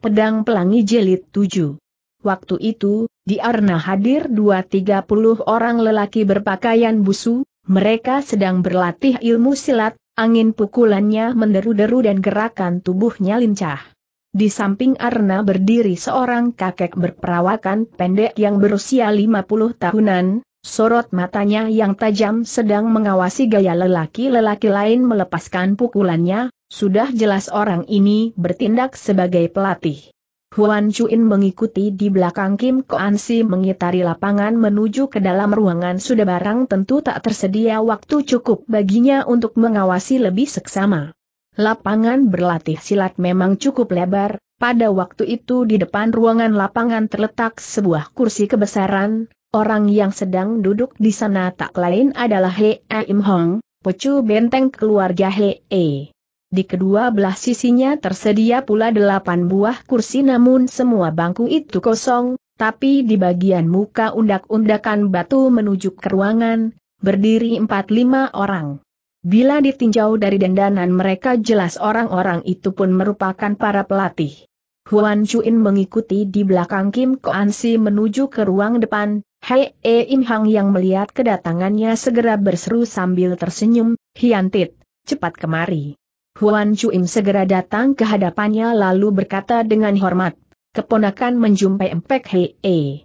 Pedang Pelangi Jilid 7. Waktu itu, di arena hadir dua tiga puluh orang lelaki berpakaian busu, mereka sedang berlatih ilmu silat, angin pukulannya menderu-deru dan gerakan tubuhnya lincah. Di samping arena berdiri seorang kakek berperawakan pendek yang berusia 50 tahunan, sorot matanya yang tajam sedang mengawasi gaya lelaki-lelaki lain melepaskan pukulannya, sudah jelas orang ini bertindak sebagai pelatih. Huan Chuin mengikuti di belakang Kim Koan Si mengitari lapangan menuju ke dalam ruangan sudah barang tentu tak tersedia waktu cukup baginya untuk mengawasi lebih seksama. Lapangan berlatih silat memang cukup lebar, pada waktu itu di depan ruangan lapangan terletak sebuah kursi kebesaran, orang yang sedang duduk di sana tak lain adalah He Im Hong, pecu benteng keluarga He E. Di kedua belah sisinya tersedia pula delapan buah kursi namun semua bangku itu kosong, tapi di bagian muka undak-undakan batu menuju ke ruangan, berdiri empat lima orang. Bila ditinjau dari dandanan mereka jelas orang-orang itu pun merupakan para pelatih. Huan Chuin mengikuti di belakang Kim Koan Si menuju ke ruang depan, Hei E Im Hang yang melihat kedatangannya segera berseru sambil tersenyum, Hiantit, cepat kemari. Huan Chuim segera datang ke hadapannya lalu berkata dengan hormat, keponakan menjumpai Empek Hei E.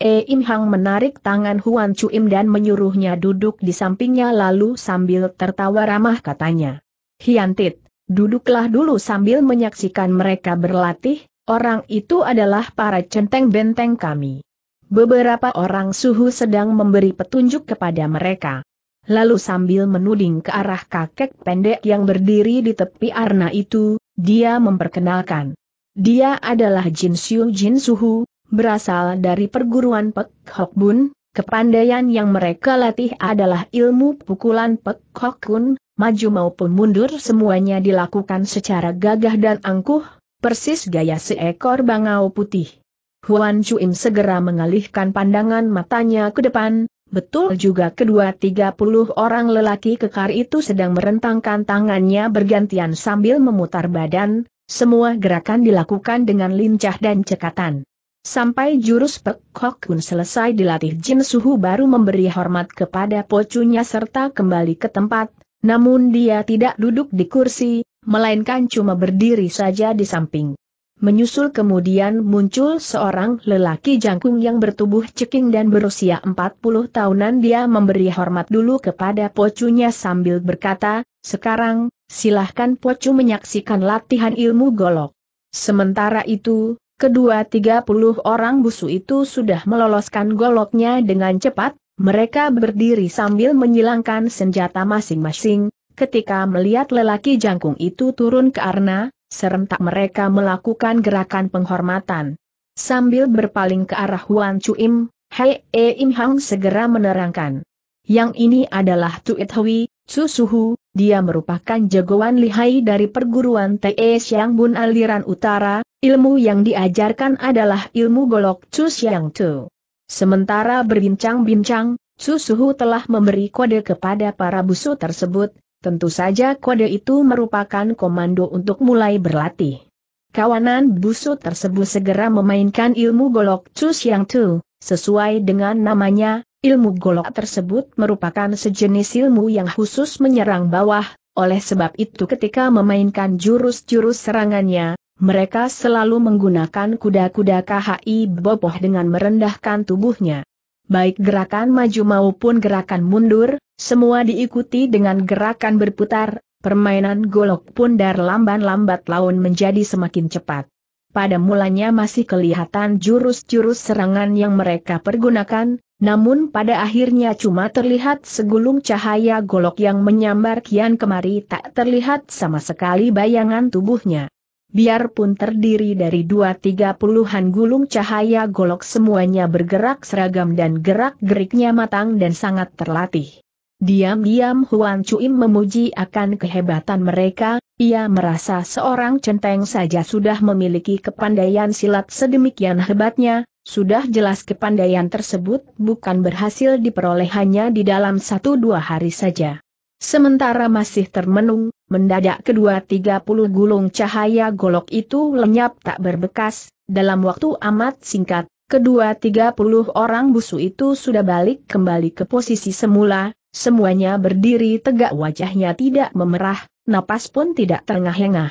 E Im Hang menarik tangan Huan Chuim dan menyuruhnya duduk di sampingnya lalu sambil tertawa ramah katanya. Hiantit, duduklah dulu sambil menyaksikan mereka berlatih, orang itu adalah para centeng benteng kami. Beberapa orang suhu sedang memberi petunjuk kepada mereka lalu sambil menuding ke arah kakek pendek yang berdiri di tepi arna itu, dia memperkenalkan. Dia adalah Jin Xiu Jin Suhu, berasal dari perguruan Pek Hok Bun, kepandaian yang mereka latih adalah ilmu pukulan Pek Hok Kun, maju maupun mundur semuanya dilakukan secara gagah dan angkuh, persis gaya seekor bangau putih. Huan Chuim segera mengalihkan pandangan matanya ke depan, Betul juga kedua tiga puluh orang lelaki kekar itu sedang merentangkan tangannya bergantian sambil memutar badan, semua gerakan dilakukan dengan lincah dan cekatan. Sampai jurus Pek Kok Kun selesai dilatih Jin Suhu baru memberi hormat kepada pocunya serta kembali ke tempat, namun dia tidak duduk di kursi, melainkan cuma berdiri saja di samping. Menyusul kemudian muncul seorang lelaki jangkung yang bertubuh ceking dan berusia 40 tahunan. Dia memberi hormat dulu kepada pocunya sambil berkata, sekarang, silahkan pocu menyaksikan latihan ilmu golok. Sementara itu, kedua 30 orang busu itu sudah meloloskan goloknya dengan cepat, mereka berdiri sambil menyilangkan senjata masing-masing, ketika melihat lelaki jangkung itu turun ke arna, serentak mereka melakukan gerakan penghormatan. Sambil berpaling ke arah Huan Chuim, Hei E Im Hang segera menerangkan. Yang ini adalah Tuit Hui, Susuhu, dia merupakan jagoan lihai dari perguruan Te Siang Bun aliran utara, ilmu yang diajarkan adalah ilmu golok Chu Siang Tu. Sementara berbincang-bincang, Susuhu telah memberi kode kepada para busu tersebut, Tentu saja kode itu merupakan komando untuk mulai berlatih. Kawanan busut tersebut segera memainkan ilmu golok Chu Xiang Tu, sesuai dengan namanya, ilmu golok tersebut merupakan sejenis ilmu yang khusus menyerang bawah, oleh sebab itu ketika memainkan jurus-jurus serangannya, mereka selalu menggunakan kuda-kuda KHI boboh dengan merendahkan tubuhnya. Baik gerakan maju maupun gerakan mundur, semua diikuti dengan gerakan berputar, permainan golok pun dari lamban-lambat laun menjadi semakin cepat. Pada mulanya masih kelihatan jurus-jurus serangan yang mereka pergunakan, namun pada akhirnya cuma terlihat segulung cahaya golok yang menyambar kian kemari tak terlihat sama sekali bayangan tubuhnya. Biarpun terdiri dari dua tiga puluhan gulung cahaya golok semuanya bergerak seragam dan gerak-geriknya matang dan sangat terlatih. Diam-diam Huan Chuim memuji akan kehebatan mereka, ia merasa seorang centeng saja sudah memiliki kepandaian silat sedemikian hebatnya, sudah jelas kepandaian tersebut bukan berhasil diperoleh hanya di dalam satu dua hari saja. Sementara masih termenung, mendadak kedua tiga puluh gulung cahaya golok itu lenyap tak berbekas, dalam waktu amat singkat, kedua tiga puluh orang busu itu sudah balik kembali ke posisi semula, semuanya berdiri tegak wajahnya tidak memerah, napas pun tidak terengah-engah.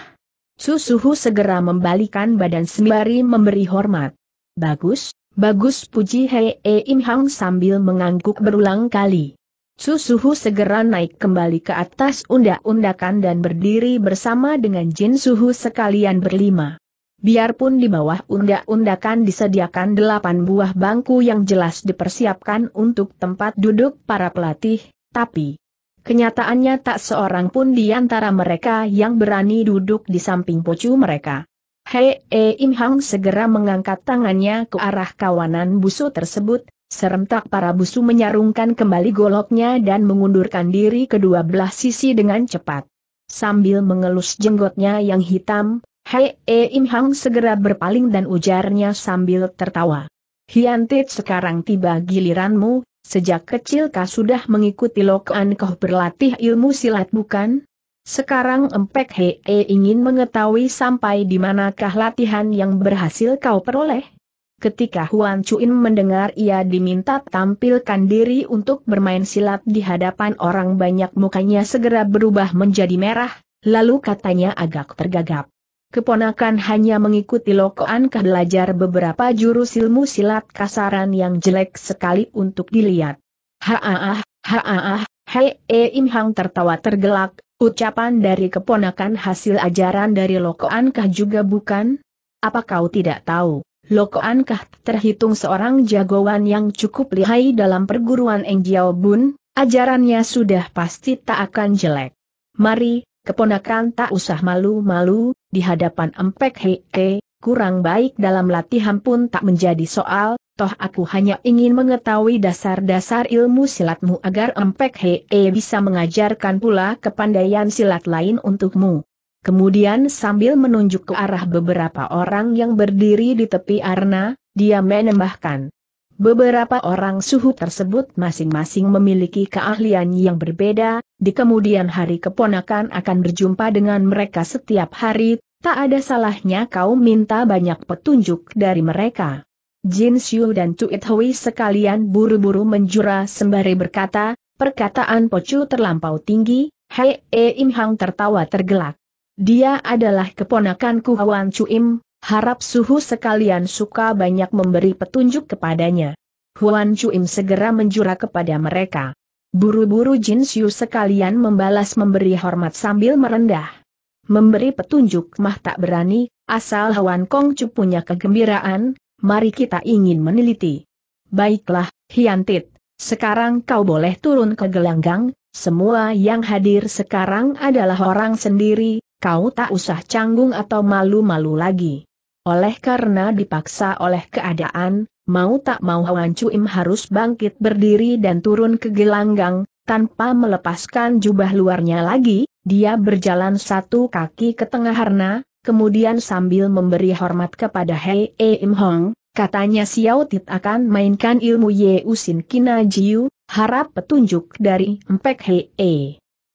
Susuhu segera membalikan badan sembari memberi hormat. Bagus, bagus puji Hei Im Hang sambil mengangguk berulang kali. Susuhu segera naik kembali ke atas undak-undakan dan berdiri bersama dengan Jin Suhu sekalian berlima. Biarpun di bawah undak-undakan disediakan delapan buah bangku yang jelas dipersiapkan untuk tempat duduk para pelatih, tapi kenyataannya tak seorang pun di antara mereka yang berani duduk di samping pocu mereka. Hei e Im Hang segera mengangkat tangannya ke arah kawanan busu tersebut, serentak para busu menyarungkan kembali goloknya dan mengundurkan diri kedua belah sisi dengan cepat. Sambil mengelus jenggotnya yang hitam, Hei e Im Hang segera berpaling dan ujarnya sambil tertawa. Hiantit sekarang tiba giliranmu, sejak kecil kau sudah mengikuti lokaan kau berlatih ilmu silat bukan? Sekarang Empek Hee ingin mengetahui sampai di manakah latihan yang berhasil kau peroleh. Ketika Huan Chuin mendengar ia diminta tampilkan diri untuk bermain silat di hadapan orang banyak mukanya segera berubah menjadi merah, lalu katanya agak tergagap. Keponakan hanya mengikuti lokoan belajar beberapa jurus ilmu silat kasaran yang jelek sekali untuk dilihat. Haaah, haaah, Hei Im Hang tertawa tergelak, Ucapan dari keponakan hasil ajaran dari Lokoan Kah juga bukan? Apa kau tidak tahu, Lokoan Kah terhitung seorang jagoan yang cukup lihai dalam perguruan Engjao Bun, ajarannya sudah pasti tak akan jelek. Mari, keponakan tak usah malu-malu, di hadapan Empek Hei, kurang baik dalam latihan pun tak menjadi soal, toh aku hanya ingin mengetahui dasar-dasar ilmu silatmu agar Empek Hee bisa mengajarkan pula kepandaian silat lain untukmu. Kemudian sambil menunjuk ke arah beberapa orang yang berdiri di tepi arna, dia menambahkan. Beberapa orang suhu tersebut masing-masing memiliki keahlian yang berbeda, di kemudian hari keponakan akan berjumpa dengan mereka setiap hari, tak ada salahnya kau minta banyak petunjuk dari mereka. Jin Xiu dan Tuit Hui sekalian buru-buru menjura sembari berkata, perkataan Pocu terlampau tinggi, Hei E Im Hang tertawa tergelak. Dia adalah keponakanku Huan Chuim, harap suhu sekalian suka banyak memberi petunjuk kepadanya. Huan Chuim segera menjura kepada mereka. Buru-buru Jin Xiu sekalian membalas memberi hormat sambil merendah. Memberi petunjuk mah tak berani, asal Huan Kong Chu punya kegembiraan, mari kita ingin meneliti. Baiklah, Hiantit, sekarang kau boleh turun ke gelanggang, semua yang hadir sekarang adalah orang sendiri, kau tak usah canggung atau malu-malu lagi. Oleh karena dipaksa oleh keadaan, mau tak mau Huan Cuim harus bangkit berdiri dan turun ke gelanggang, tanpa melepaskan jubah luarnya lagi, dia berjalan satu kaki ke tengah harna, kemudian sambil memberi hormat kepada Hei E Im Hong, katanya Xiao Tit akan mainkan ilmu Ye Usin Kina Jiu, harap petunjuk dari Empek Hei E.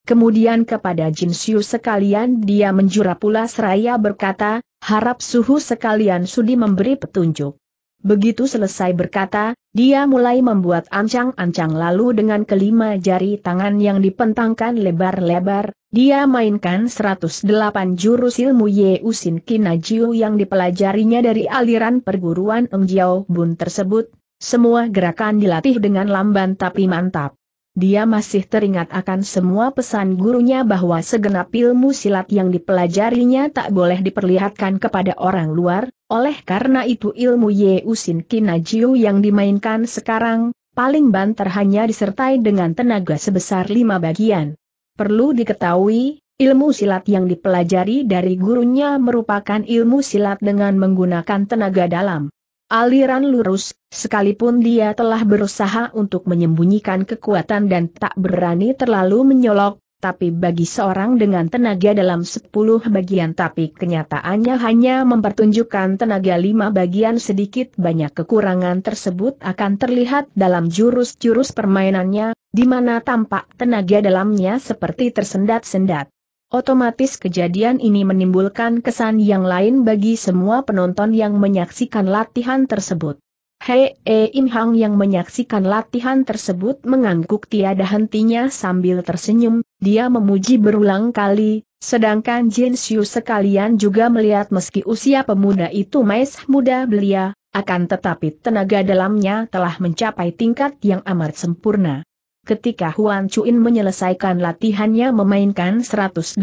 Kemudian kepada Jin Xiu sekalian dia menjura pula seraya berkata, harap suhu sekalian sudi memberi petunjuk. Begitu selesai berkata, dia mulai membuat ancang-ancang lalu dengan kelima jari tangan yang dipentangkan lebar-lebar, dia mainkan 108 jurus ilmu Ye Usin Kinajiu yang dipelajarinya dari aliran perguruan Engjao Bun tersebut, semua gerakan dilatih dengan lamban tapi mantap. Dia masih teringat akan semua pesan gurunya bahwa segenap ilmu silat yang dipelajarinya tak boleh diperlihatkan kepada orang luar, oleh karena itu ilmu Ye Usin Kinajiu yang dimainkan sekarang, paling banter hanya disertai dengan tenaga sebesar lima bagian. Perlu diketahui, ilmu silat yang dipelajari dari gurunya merupakan ilmu silat dengan menggunakan tenaga dalam aliran lurus, sekalipun dia telah berusaha untuk menyembunyikan kekuatan dan tak berani terlalu menyolok, tapi bagi seorang dengan tenaga dalam sepuluh bagian tapi kenyataannya hanya mempertunjukkan tenaga lima bagian sedikit banyak kekurangan tersebut akan terlihat dalam jurus-jurus permainannya, di mana tampak tenaga dalamnya seperti tersendat-sendat. Otomatis kejadian ini menimbulkan kesan yang lain bagi semua penonton yang menyaksikan latihan tersebut. Hei e Im Hang yang menyaksikan latihan tersebut mengangguk tiada hentinya sambil tersenyum, dia memuji berulang kali, sedangkan Jin Xiu sekalian juga melihat meski usia pemuda itu masih muda belia, akan tetapi tenaga dalamnya telah mencapai tingkat yang amat sempurna. Ketika Huan Chuin menyelesaikan latihannya memainkan 108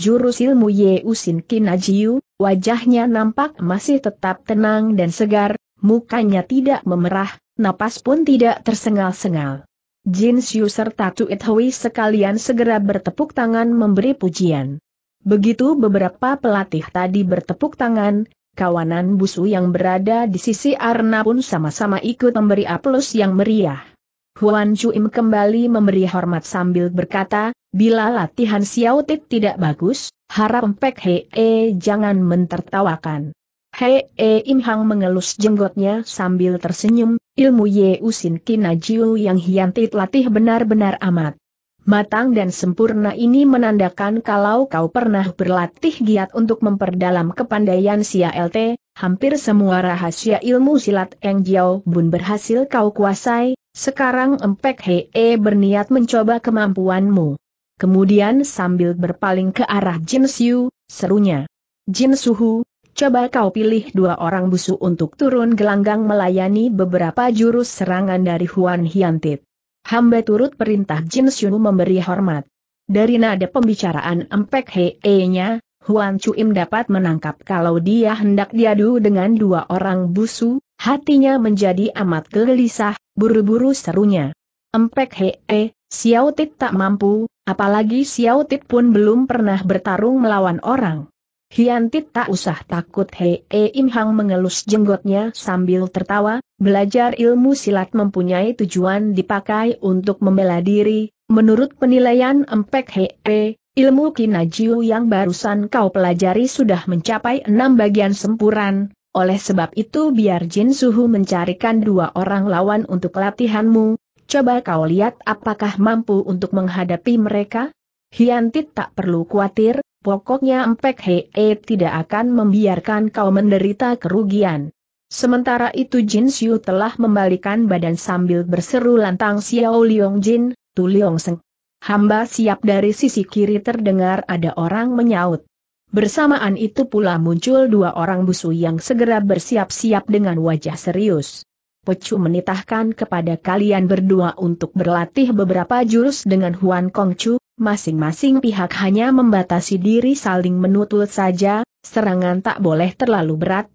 jurus ilmu Ye Usin Kinajiu, wajahnya nampak masih tetap tenang dan segar, mukanya tidak memerah, napas pun tidak tersengal-sengal. Jin Xiu serta Tuit Hui sekalian segera bertepuk tangan memberi pujian. Begitu beberapa pelatih tadi bertepuk tangan, kawanan busu yang berada di sisi Arna pun sama-sama ikut memberi aplaus yang meriah. Huan Chuim kembali memberi hormat sambil berkata, bila latihan Xiao Tit tidak bagus, harap Pek He E jangan mentertawakan. He E Im Hang mengelus jenggotnya sambil tersenyum, ilmu Ye Usin Kinajiu yang Hian Tit latih benar-benar amat. Matang dan sempurna ini menandakan kalau kau pernah berlatih giat untuk memperdalam kepandaian Sia LT, hampir semua rahasia ilmu silat Eng Jiao Bun berhasil kau kuasai, sekarang Empek Hee berniat mencoba kemampuanmu. Kemudian sambil berpaling ke arah Jin Xiu, serunya. Jin Suhu, coba kau pilih dua orang busu untuk turun gelanggang melayani beberapa jurus serangan dari Huan Hiantit. Hamba turut perintah Jin Xiu memberi hormat. Dari nada pembicaraan Empek Hee-nya, Huan Chuim dapat menangkap kalau dia hendak diadu dengan dua orang busu, hatinya menjadi amat gelisah, Buru-buru serunya. Empek hee, Xiao Tit tak mampu, apalagi Xiao Tit pun belum pernah bertarung melawan orang. Hian Tit tak usah takut Hei Im Hang mengelus jenggotnya sambil tertawa, belajar ilmu silat mempunyai tujuan dipakai untuk membela diri, menurut penilaian Empek Hei, ilmu kinajiu yang barusan kau pelajari sudah mencapai enam bagian sempuran, oleh sebab itu biar Jin Suhu mencarikan dua orang lawan untuk latihanmu, coba kau lihat apakah mampu untuk menghadapi mereka? Hiantit tak perlu khawatir, pokoknya Empek Hee tidak akan membiarkan kau menderita kerugian. Sementara itu Jin Xiu telah membalikan badan sambil berseru lantang Xiao Liong Jin, Tu Liong Seng. Hamba siap dari sisi kiri terdengar ada orang menyaut. Bersamaan itu pula muncul dua orang busu yang segera bersiap-siap dengan wajah serius. Pecu menitahkan kepada kalian berdua untuk berlatih beberapa jurus dengan Huan Kongcu, masing-masing pihak hanya membatasi diri saling menutul saja, serangan tak boleh terlalu berat.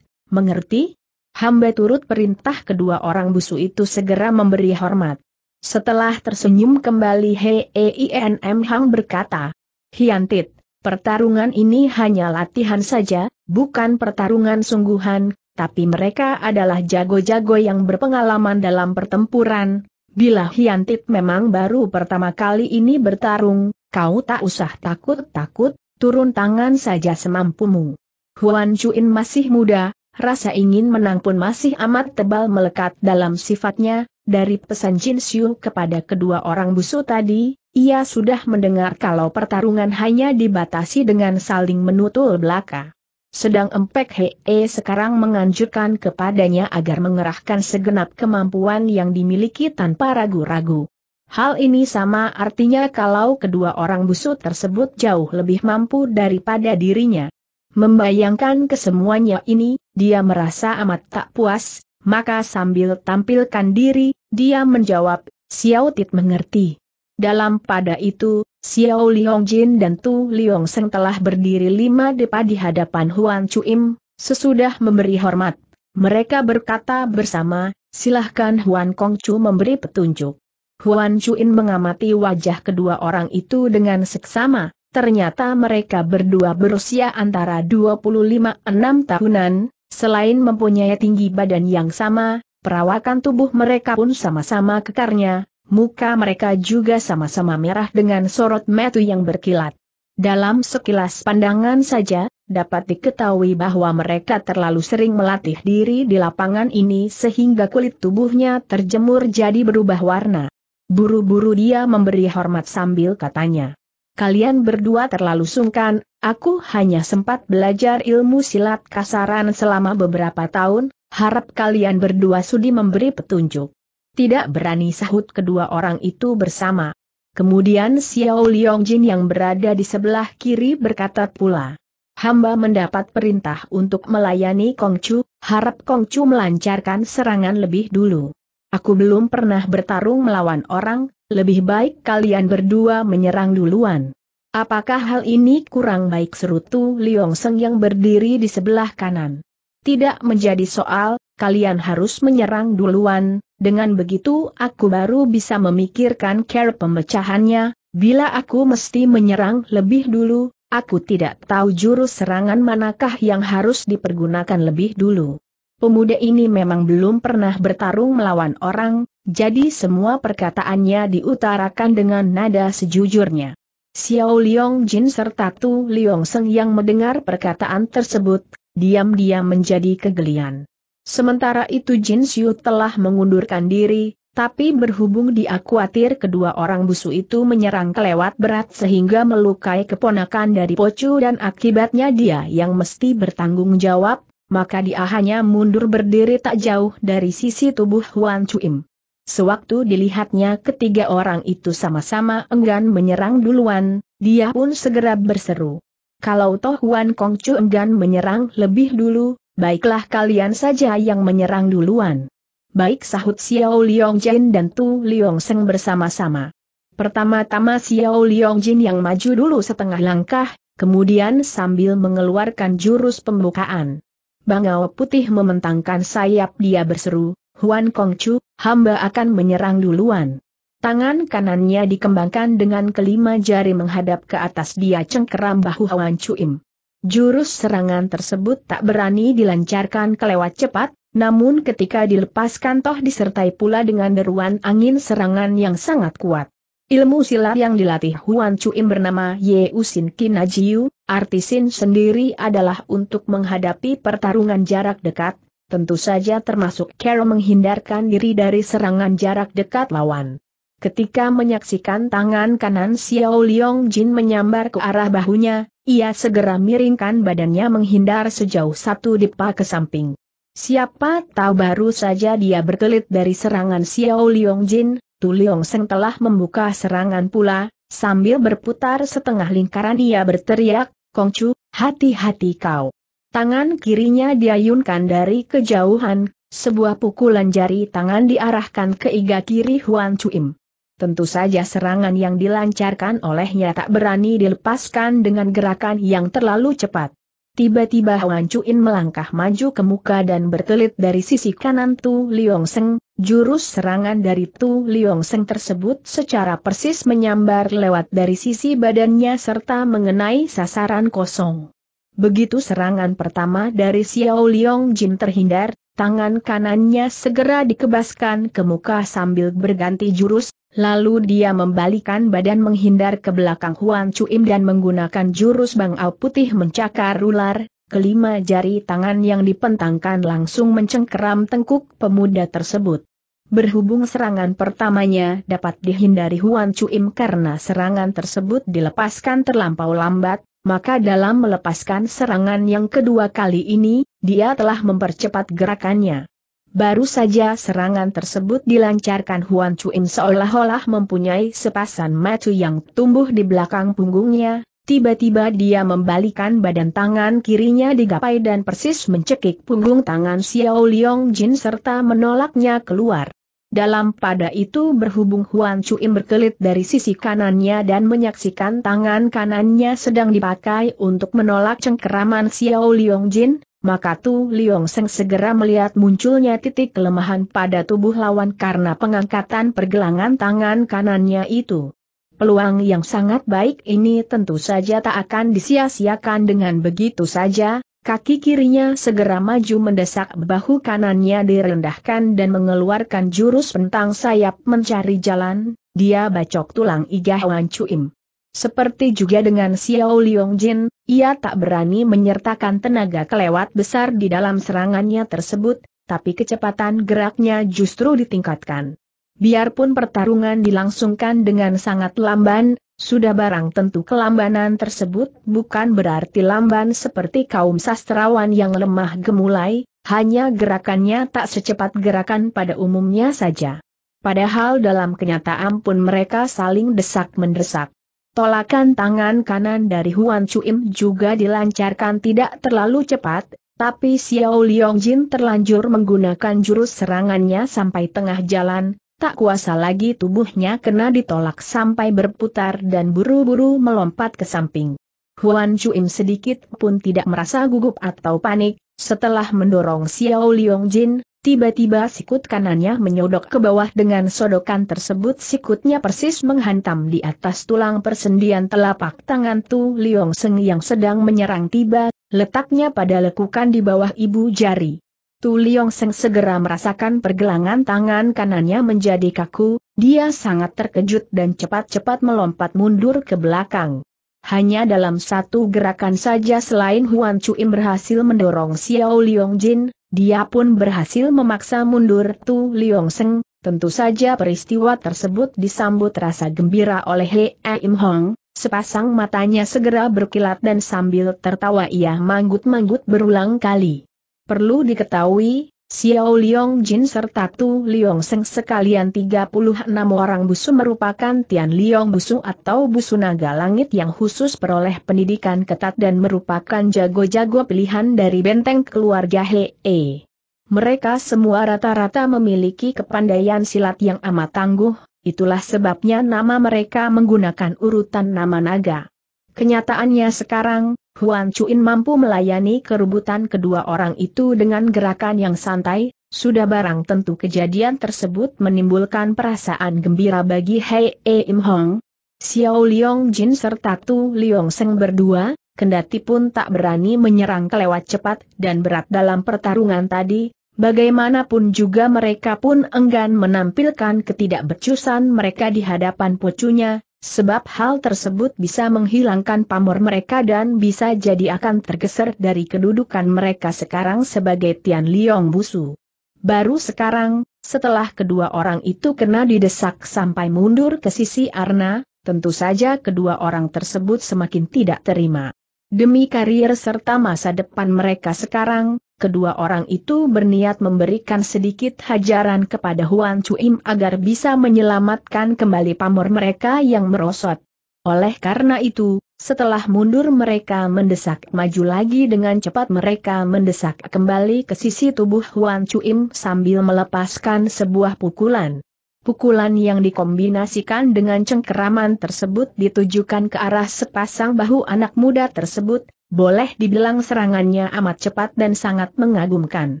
Mengerti? Hamba turut perintah kedua orang busu itu segera memberi hormat. Setelah tersenyum kembali Hei Hang berkata, Hiantit, Pertarungan ini hanya latihan saja, bukan pertarungan sungguhan, tapi mereka adalah jago-jago yang berpengalaman dalam pertempuran. Bila Hiantit memang baru pertama kali ini bertarung, kau tak usah takut-takut, turun tangan saja semampumu. Huan Chuin masih muda, rasa ingin menang pun masih amat tebal melekat dalam sifatnya, dari pesan Jin Xiu kepada kedua orang busu tadi, ia sudah mendengar kalau pertarungan hanya dibatasi dengan saling menutul belaka. Sedang Empek Hee sekarang menganjurkan kepadanya agar mengerahkan segenap kemampuan yang dimiliki tanpa ragu-ragu. Hal ini sama artinya kalau kedua orang busuk tersebut jauh lebih mampu daripada dirinya. Membayangkan kesemuanya ini, dia merasa amat tak puas, maka sambil tampilkan diri, dia menjawab, Xiao Tit mengerti. Dalam pada itu, Xiao Liong Jin dan Tu Liong Seng telah berdiri lima depa di hadapan Huan Chuim, sesudah memberi hormat. Mereka berkata bersama, silahkan Huan Kongcu memberi petunjuk. Huan Chuin mengamati wajah kedua orang itu dengan seksama, ternyata mereka berdua berusia antara 25-6 tahunan, selain mempunyai tinggi badan yang sama, perawakan tubuh mereka pun sama-sama kekarnya, muka mereka juga sama-sama merah dengan sorot metu yang berkilat. Dalam sekilas pandangan saja, dapat diketahui bahwa mereka terlalu sering melatih diri di lapangan ini sehingga kulit tubuhnya terjemur jadi berubah warna. Buru-buru dia memberi hormat sambil katanya. Kalian berdua terlalu sungkan, aku hanya sempat belajar ilmu silat kasaran selama beberapa tahun, harap kalian berdua sudi memberi petunjuk. Tidak berani sahut kedua orang itu bersama. Kemudian Xiao Liong Jin yang berada di sebelah kiri berkata pula. Hamba mendapat perintah untuk melayani Kongcu, harap Kongcu melancarkan serangan lebih dulu. Aku belum pernah bertarung melawan orang, lebih baik kalian berdua menyerang duluan. Apakah hal ini kurang baik seru Tu Liong Seng yang berdiri di sebelah kanan? Tidak menjadi soal, kalian harus menyerang duluan, dengan begitu aku baru bisa memikirkan care pemecahannya, bila aku mesti menyerang lebih dulu, aku tidak tahu jurus serangan manakah yang harus dipergunakan lebih dulu. Pemuda ini memang belum pernah bertarung melawan orang, jadi semua perkataannya diutarakan dengan nada sejujurnya. Xiao Liong Jin serta Tu Liong Seng yang mendengar perkataan tersebut, diam-diam menjadi kegelian. Sementara itu Jin Xiu telah mengundurkan diri, tapi berhubung dia khawatir kedua orang busu itu menyerang kelewat berat sehingga melukai keponakan dari Pocu dan akibatnya dia yang mesti bertanggung jawab, maka dia hanya mundur berdiri tak jauh dari sisi tubuh Huan Chuim. Sewaktu dilihatnya ketiga orang itu sama-sama enggan menyerang duluan, dia pun segera berseru. Kalau toh Huan Kongcu enggan menyerang lebih dulu, baiklah kalian saja yang menyerang duluan. Baik sahut Xiao Liong Jin dan Tu Liong Seng bersama-sama. Pertama-tama Xiao Liong Jin yang maju dulu setengah langkah, kemudian sambil mengeluarkan jurus pembukaan. Bangau putih mementangkan sayap dia berseru, Huan Kongcu, hamba akan menyerang duluan. Tangan kanannya dikembangkan dengan kelima jari menghadap ke atas dia cengkeram bahu Huan Chuim. Jurus serangan tersebut tak berani dilancarkan kelewat cepat, namun ketika dilepaskan toh disertai pula dengan deruan angin serangan yang sangat kuat. Ilmu silat yang dilatih Huan Chuim bernama Ye Usin Kinajiu, arti Sin sendiri adalah untuk menghadapi pertarungan jarak dekat, tentu saja termasuk cara menghindarkan diri dari serangan jarak dekat lawan. Ketika menyaksikan tangan kanan Xiao Liong Jin menyambar ke arah bahunya, ia segera miringkan badannya menghindar sejauh satu dipa ke samping. Siapa tahu baru saja dia berkelit dari serangan Xiao Liong Jin, Tu Liong Seng telah membuka serangan pula, sambil berputar setengah lingkaran ia berteriak, Kongcu, hati-hati kau. Tangan kirinya diayunkan dari kejauhan, sebuah pukulan jari tangan diarahkan ke iga kiri Huan Chuim. Tentu saja serangan yang dilancarkan olehnya tak berani dilepaskan dengan gerakan yang terlalu cepat. Tiba-tiba Huan Chuin melangkah maju ke muka dan berkelit dari sisi kanan Tu Liong Seng, jurus serangan dari Tu Liong Seng tersebut secara persis menyambar lewat dari sisi badannya serta mengenai sasaran kosong. Begitu serangan pertama dari Xiao Liong Jin terhindar, tangan kanannya segera dikebaskan ke muka sambil berganti jurus, Lalu dia membalikan badan menghindar ke belakang Huan Chuim dan menggunakan jurus bangau putih mencakar ular, kelima jari tangan yang dipentangkan langsung mencengkeram tengkuk pemuda tersebut. Berhubung serangan pertamanya dapat dihindari Huan Chuim karena serangan tersebut dilepaskan terlampau lambat, maka dalam melepaskan serangan yang kedua kali ini, dia telah mempercepat gerakannya. Baru saja serangan tersebut dilancarkan Huan Chuin seolah-olah mempunyai sepasan matu yang tumbuh di belakang punggungnya, tiba-tiba dia membalikan badan tangan kirinya digapai dan persis mencekik punggung tangan Xiao Liong Jin serta menolaknya keluar. Dalam pada itu berhubung Huan Chuin berkelit dari sisi kanannya dan menyaksikan tangan kanannya sedang dipakai untuk menolak cengkeraman Xiao Liong Jin, maka Tu Liong Seng segera melihat munculnya titik kelemahan pada tubuh lawan karena pengangkatan pergelangan tangan kanannya itu. Peluang yang sangat baik ini tentu saja tak akan disia-siakan dengan begitu saja, kaki kirinya segera maju mendesak bahu kanannya direndahkan dan mengeluarkan jurus pentang sayap mencari jalan, dia bacok tulang iga Wan Chuim. Seperti juga dengan Xiao Liong Jin, ia tak berani menyertakan tenaga kelewat besar di dalam serangannya tersebut, tapi kecepatan geraknya justru ditingkatkan. biarpun pertarungan dilangsungkan dengan sangat lamban, sudah barang tentu kelambanan tersebut bukan berarti lamban seperti kaum sastrawan yang lemah gemulai, hanya gerakannya tak secepat gerakan pada umumnya saja. Padahal dalam kenyataan pun mereka saling desak-mendesak. Tolakan tangan kanan dari Huan Chuim juga dilancarkan tidak terlalu cepat, tapi Xiao Liong Jin terlanjur menggunakan jurus serangannya sampai tengah jalan, tak kuasa lagi tubuhnya kena ditolak sampai berputar dan buru-buru melompat ke samping. Huan Chuim sedikit pun tidak merasa gugup atau panik, setelah mendorong Xiao Liong Jin, Tiba-tiba sikut kanannya menyodok ke bawah dengan sodokan tersebut sikutnya persis menghantam di atas tulang persendian telapak tangan Tu Liong Seng yang sedang menyerang tiba, letaknya pada lekukan di bawah ibu jari. Tu Liong Seng segera merasakan pergelangan tangan kanannya menjadi kaku, dia sangat terkejut dan cepat-cepat melompat mundur ke belakang. Hanya dalam satu gerakan saja selain Huan Chuim berhasil mendorong Xiao Liong Jin, dia pun berhasil memaksa mundur Tu Liong Seng, tentu saja peristiwa tersebut disambut rasa gembira oleh He Im Hong, sepasang matanya segera berkilat dan sambil tertawa ia manggut-manggut berulang kali. Perlu diketahui, Xiao Liong Jin serta Tu Liong Seng sekalian 36 orang busu merupakan Tian Liong Busu atau Busu Naga Langit yang khusus peroleh pendidikan ketat dan merupakan jago-jago pilihan dari benteng keluarga He. Mereka semua rata-rata memiliki kepandaian silat yang amat tangguh, itulah sebabnya nama mereka menggunakan urutan nama naga. Kenyataannya sekarang, Huan Chuin mampu melayani kerubutan kedua orang itu dengan gerakan yang santai, sudah barang tentu kejadian tersebut menimbulkan perasaan gembira bagi Hei E Im Hong. Xiao Liong Jin serta Tu Liong Seng berdua, kendati pun tak berani menyerang kelewat cepat dan berat dalam pertarungan tadi, bagaimanapun juga mereka pun enggan menampilkan ketidakbecusan mereka di hadapan pucunya, Sebab hal tersebut bisa menghilangkan pamor mereka dan bisa jadi akan tergeser dari kedudukan mereka sekarang sebagai Tian Liong Busu. Baru sekarang, setelah kedua orang itu kena didesak sampai mundur ke sisi Arna, tentu saja kedua orang tersebut semakin tidak terima. Demi karier serta masa depan mereka sekarang, kedua orang itu berniat memberikan sedikit hajaran kepada Huan Chuim agar bisa menyelamatkan kembali pamor mereka yang merosot. Oleh karena itu, setelah mundur mereka mendesak maju lagi dengan cepat mereka mendesak kembali ke sisi tubuh Huan Chuim sambil melepaskan sebuah pukulan. Pukulan yang dikombinasikan dengan cengkeraman tersebut ditujukan ke arah sepasang bahu anak muda tersebut, boleh dibilang serangannya amat cepat dan sangat mengagumkan.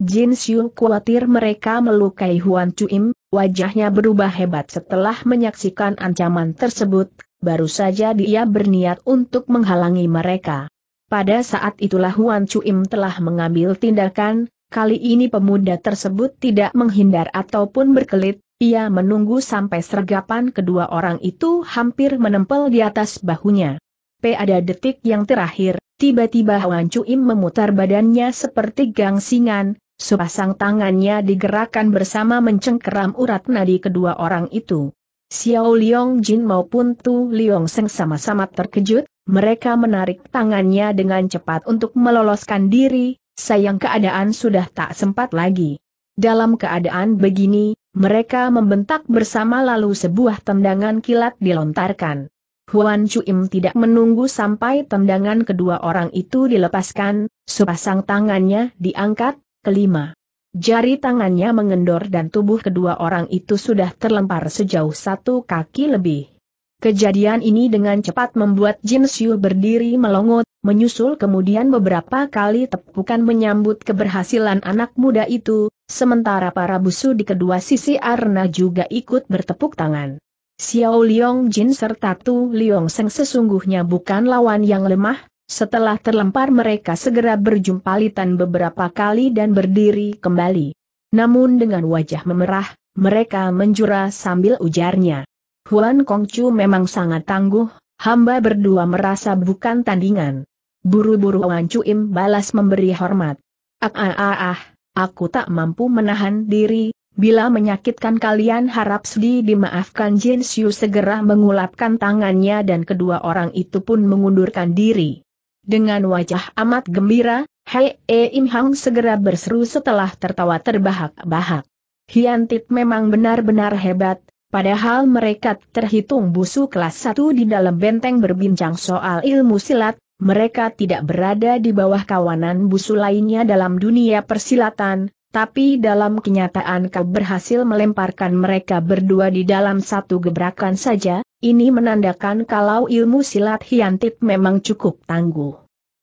Jin Xiu khawatir mereka melukai Huan Chuim, wajahnya berubah hebat setelah menyaksikan ancaman tersebut, baru saja dia berniat untuk menghalangi mereka. Pada saat itulah Huan Chuim telah mengambil tindakan, kali ini pemuda tersebut tidak menghindar ataupun berkelit, ia menunggu sampai sergapan kedua orang itu hampir menempel di atas bahunya. Pada detik yang terakhir, tiba-tiba Wan Cuim memutar badannya seperti gangsingan, sepasang tangannya digerakkan bersama mencengkeram urat nadi kedua orang itu. Xiao Liong Jin maupun Tu Liong Seng sama-sama terkejut, mereka menarik tangannya dengan cepat untuk meloloskan diri, sayang keadaan sudah tak sempat lagi. Dalam keadaan begini, mereka membentak bersama lalu sebuah tendangan kilat dilontarkan. Huan Chuim tidak menunggu sampai tendangan kedua orang itu dilepaskan, sepasang tangannya diangkat, kelima. Jari tangannya mengendor dan tubuh kedua orang itu sudah terlempar sejauh satu kaki lebih. Kejadian ini dengan cepat membuat Jin Xiu berdiri melongot, menyusul kemudian beberapa kali tepukan menyambut keberhasilan anak muda itu, sementara para busu di kedua sisi arena juga ikut bertepuk tangan. Xiao Liong Jin serta Tu Liong Seng sesungguhnya bukan lawan yang lemah, setelah terlempar mereka segera berjumpalitan beberapa kali dan berdiri kembali. Namun dengan wajah memerah, mereka menjura sambil ujarnya. Huan Kongcu memang sangat tangguh, hamba berdua merasa bukan tandingan. Buru-buru Wan Cuim balas memberi hormat. Ah ah ah ah, aku tak mampu menahan diri, bila menyakitkan kalian harap sedih dimaafkan Jin Xiu segera mengulapkan tangannya dan kedua orang itu pun mengundurkan diri. Dengan wajah amat gembira, Hei E Im Hang segera berseru setelah tertawa terbahak-bahak. Hian Tit memang benar-benar hebat, padahal mereka terhitung busu kelas satu di dalam benteng berbincang soal ilmu silat, mereka tidak berada di bawah kawanan busu lainnya dalam dunia persilatan, tapi dalam kenyataan kau berhasil melemparkan mereka berdua di dalam satu gebrakan saja, ini menandakan kalau ilmu silat Hiantip memang cukup tangguh.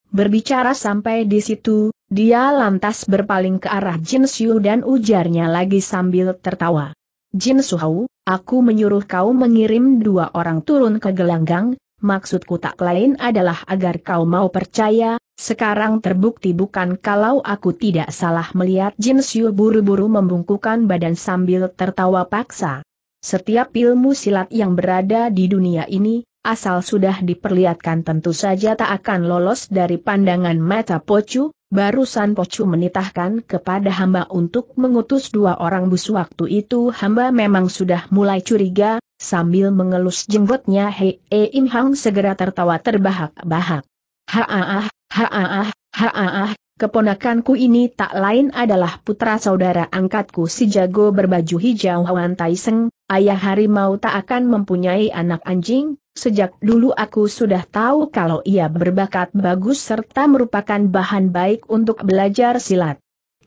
Berbicara sampai di situ, dia lantas berpaling ke arah Jin Xiu dan ujarnya lagi sambil tertawa. Jin Suhau, aku menyuruh kau mengirim dua orang turun ke gelanggang, maksudku tak lain adalah agar kau mau percaya, sekarang terbukti bukan kalau aku tidak salah melihat Jin Xiu buru-buru membungkukan badan sambil tertawa paksa. Setiap ilmu silat yang berada di dunia ini, asal sudah diperlihatkan tentu saja tak akan lolos dari pandangan mata Pocu, barusan Pocu menitahkan kepada hamba untuk mengutus dua orang bus waktu itu hamba memang sudah mulai curiga, sambil mengelus jenggotnya Hei E Im Hang segera tertawa terbahak-bahak. Haaah, haaah, haaah, keponakanku ini tak lain adalah putra saudara angkatku si jago berbaju hijau Huan Taiseng, ayah harimau tak akan mempunyai anak anjing, Sejak dulu aku sudah tahu kalau ia berbakat bagus serta merupakan bahan baik untuk belajar silat.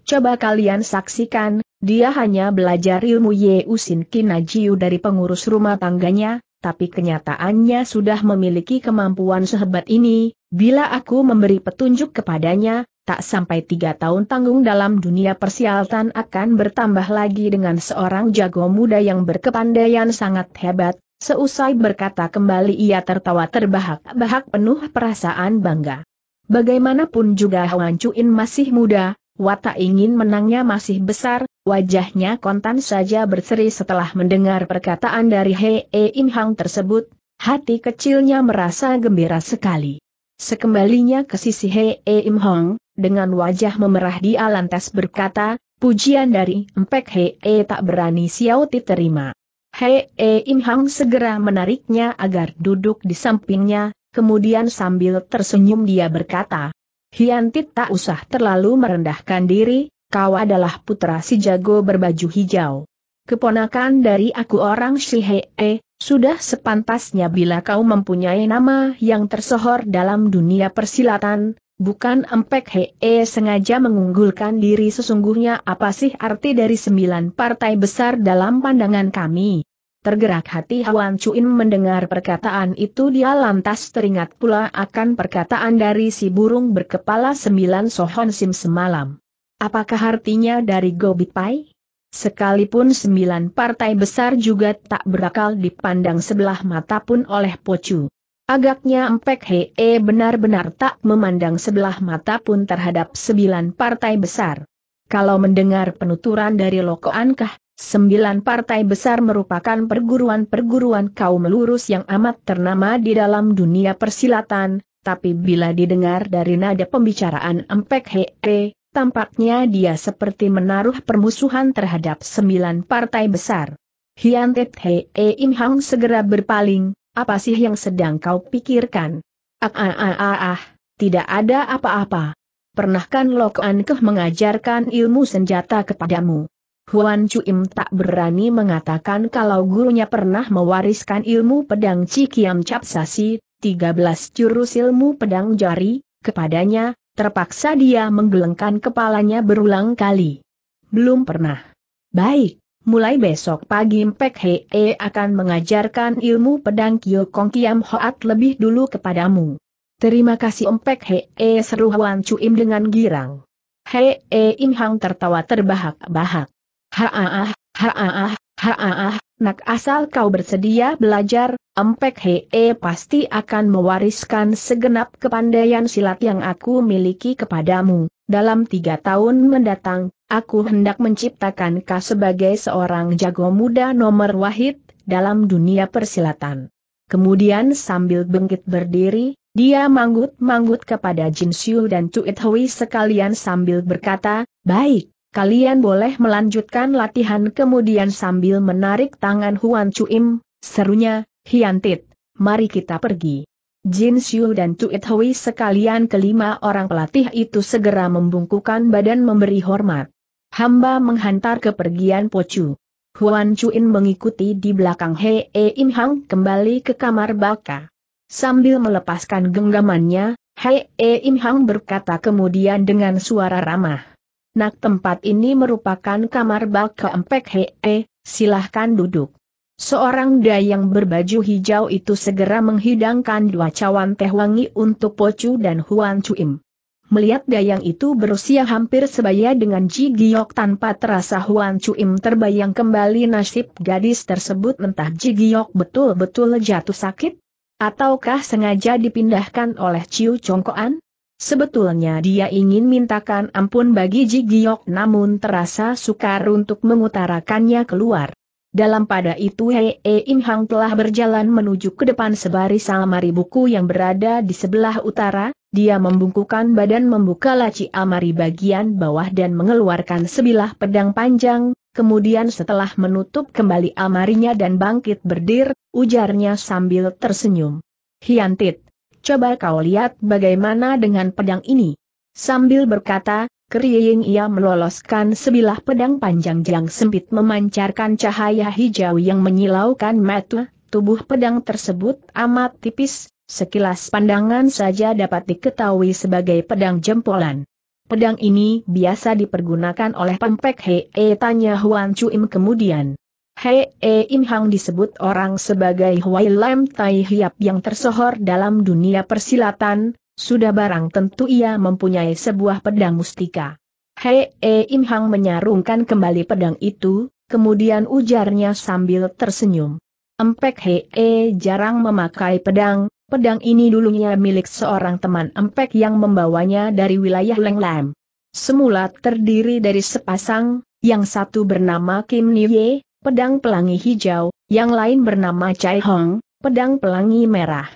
Coba kalian saksikan, dia hanya belajar ilmu Yeusin Kinajiu dari pengurus rumah tangganya, tapi kenyataannya sudah memiliki kemampuan sehebat ini, bila aku memberi petunjuk kepadanya, tak sampai tiga tahun tanggung dalam dunia persialatan akan bertambah lagi dengan seorang jago muda yang berkepandaian sangat hebat, Seusai berkata kembali ia tertawa terbahak-bahak penuh perasaan bangga. Bagaimanapun juga Huan Chuin masih muda, watak ingin menangnya masih besar, wajahnya kontan saja berseri setelah mendengar perkataan dari He E Im Hang tersebut, hati kecilnya merasa gembira sekali. Sekembalinya ke sisi He E Im Hang, dengan wajah memerah dia lantas berkata, pujian dari Empek He E tak berani Xiao Ti terima. Hei e Im Hang segera menariknya agar duduk di sampingnya, kemudian sambil tersenyum dia berkata, Hiantit tak usah terlalu merendahkan diri, kau adalah putra si jago berbaju hijau. Keponakan dari aku orang si Hei, sudah sepantasnya bila kau mempunyai nama yang tersohor dalam dunia persilatan, bukan Empek Hei sengaja mengunggulkan diri sesungguhnya apa sih arti dari sembilan partai besar dalam pandangan kami. Tergerak hati Huan Chuin mendengar perkataan itu dia lantas teringat pula akan perkataan dari si burung berkepala sembilan Sohon Sim semalam. Apakah artinya dari Gobit Pai? Sekalipun sembilan partai besar juga tak berakal dipandang sebelah mata pun oleh Pocu. Agaknya Empek Hee benar-benar tak memandang sebelah mata pun terhadap sembilan partai besar. Kalau mendengar penuturan dari Lokoan kah, sembilan partai besar merupakan perguruan-perguruan kaum lurus yang amat ternama di dalam dunia persilatan, tapi bila didengar dari nada pembicaraan Empek Hee, tampaknya dia seperti menaruh permusuhan terhadap sembilan partai besar. Hiantet Hee Im Hang segera berpaling, apa sih yang sedang kau pikirkan? Ah ah ah ah, ah tidak ada apa-apa. Pernahkan Lokan Keh mengajarkan ilmu senjata kepadamu? Huan Chuim tak berani mengatakan kalau gurunya pernah mewariskan ilmu pedang Cikiam Cap Sasi, 13 jurus ilmu pedang jari, kepadanya, terpaksa dia menggelengkan kepalanya berulang kali. Belum pernah. Baik, mulai besok pagi Mpek Hee akan mengajarkan ilmu pedang Kyo Kong Kiam Hoat lebih dulu kepadamu. Terima kasih Mpek Hee seru Huan Chuim dengan girang. Hee Im Hang tertawa terbahak-bahak. Haaah, haaah, haaah, nak asal kau bersedia belajar, Empek Hee pasti akan mewariskan segenap kepandaian silat yang aku miliki kepadamu. Dalam tiga tahun mendatang, aku hendak menciptakan kau sebagai seorang jago muda nomor wahid dalam dunia persilatan. Kemudian sambil bengkit berdiri, dia manggut-manggut kepada Jin Xiu dan Tuit Hui sekalian sambil berkata, Baik, kalian boleh melanjutkan latihan kemudian sambil menarik tangan Huan Chuim, serunya, Hiantit, mari kita pergi. Jin Xiu dan Tuit Hui sekalian kelima orang pelatih itu segera membungkukan badan memberi hormat. Hamba menghantar kepergian Pocu. Huan Chuin mengikuti di belakang He E Im Hang kembali ke kamar baka. Sambil melepaskan genggamannya, He E Im Hang berkata kemudian dengan suara ramah. Nak tempat ini merupakan kamar bak keempek He, silahkan duduk. Seorang dayang berbaju hijau itu segera menghidangkan dua cawan teh wangi untuk Pocu dan Huan Chuim. Melihat dayang itu berusia hampir sebaya dengan Ji Giok tanpa terasa Huan Chuim terbayang kembali nasib gadis tersebut entah Ji Giok betul-betul jatuh sakit? Ataukah sengaja dipindahkan oleh Ciu Chongkoan? Sebetulnya dia ingin mintakan ampun bagi Ji Giok namun terasa sukar untuk mengutarakannya keluar. Dalam pada itu Hei e Im Hang telah berjalan menuju ke depan sebaris almari buku yang berada di sebelah utara, dia membungkukan badan membuka laci almari bagian bawah dan mengeluarkan sebilah pedang panjang, kemudian setelah menutup kembali almarinya dan bangkit berdir, ujarnya sambil tersenyum. Hiantit, coba kau lihat bagaimana dengan pedang ini. Sambil berkata, keriing ia meloloskan sebilah pedang panjang yang sempit memancarkan cahaya hijau yang menyilaukan mata, tubuh pedang tersebut amat tipis, sekilas pandangan saja dapat diketahui sebagai pedang jempolan. Pedang ini biasa dipergunakan oleh Pempek Hee tanya Huan Chuim kemudian. Hei e Im Hang disebut orang sebagai Huai Lam Tai Hiap yang tersohor dalam dunia persilatan, sudah barang tentu ia mempunyai sebuah pedang mustika. Hei e Im Hang menyarungkan kembali pedang itu, kemudian ujarnya sambil tersenyum. Empek Hei jarang memakai pedang, pedang ini dulunya milik seorang teman Empek yang membawanya dari wilayah Leng Lam. Semula terdiri dari sepasang, yang satu bernama Kim Nye, pedang pelangi hijau, yang lain bernama Chai Hong, pedang pelangi merah.